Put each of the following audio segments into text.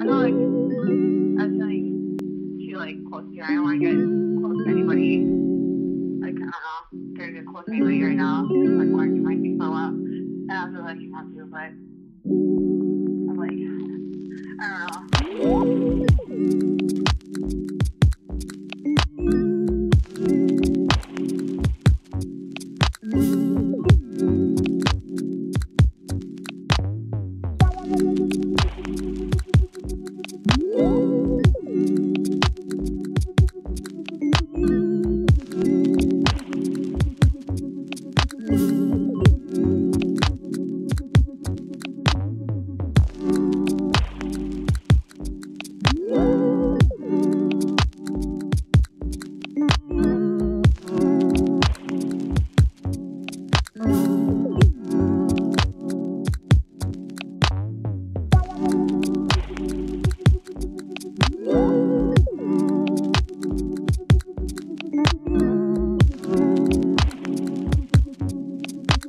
I'm not like I'm feeling too like close to you. I don't want to get close to anybody. Like I don't know, scared to get close to anybody right now. Like wanting to might be a while. And I really like you want to, but I'm like I don't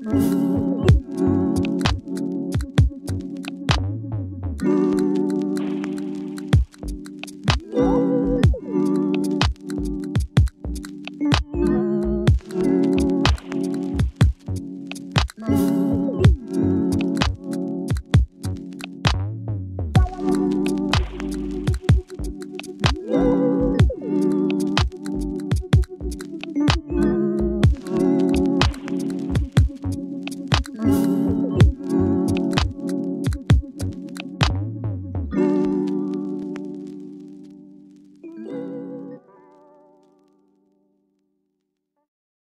Mm-hmm.